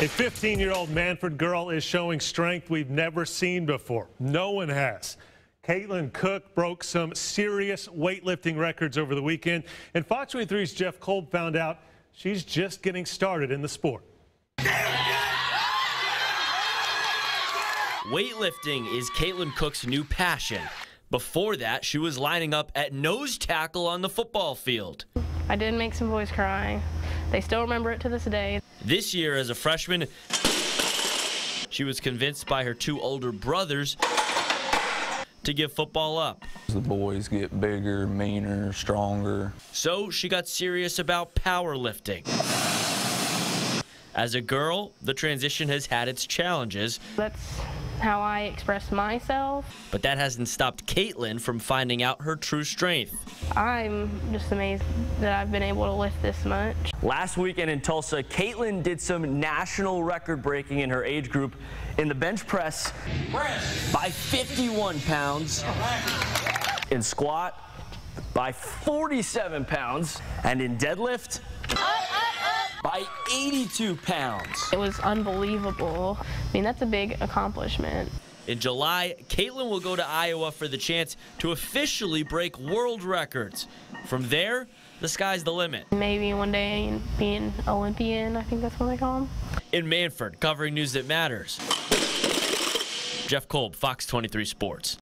A 15-year-old Mannford girl is showing strength we've never seen before. No one has. Caitlin Cook broke some serious weightlifting records over the weekend, and Fox 23's Jeff Kolb found out she's just getting started in the sport. Weightlifting is Caitlin Cook's new passion. Before that, she was lining up at nose tackle on the football field. I did make some boys cry. They still remember it to this day. This year, as a freshman, she was convinced by her two older brothers to give football up. The boys get bigger, meaner, stronger. So she got serious about powerlifting. As a girl, the transition has had its challenges. That's how I express myself. But that hasn't stopped Caitlin from finding out her true strength. I'm just amazed that I've been able to lift this much. Last weekend in Tulsa, Caitlin did some national record breaking in her age group in the bench press by 51 pounds, in squat by 47 pounds, and in deadlift by 82 pounds. It was unbelievable. I mean, that's a big accomplishment. In July, Caitlin will go to Iowa for the chance to officially break world records. From there, the sky's the limit. Maybe one day be an Olympian, I think that's what they call them. In Mannford, covering news that matters. Jeff Kolb, Fox 23 Sports.